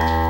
O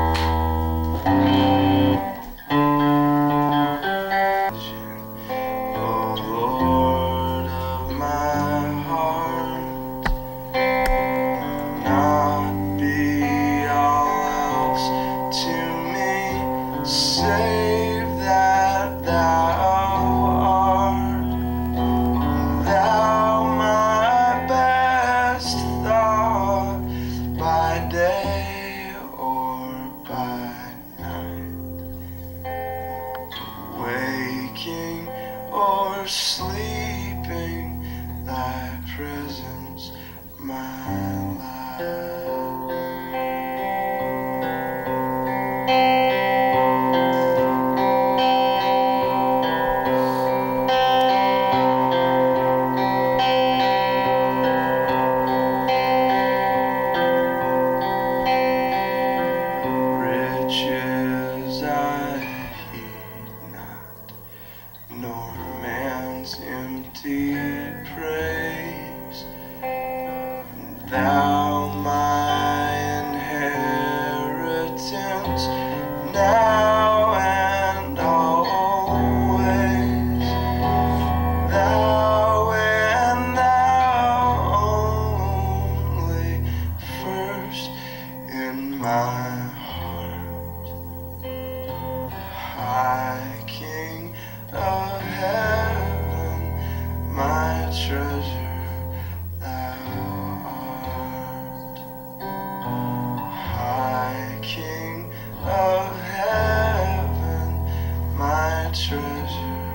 sleeping, thy presence my Thou my inheritance, now and always. Thou and thou only, first in my heart. High King of. of heaven, my treasure.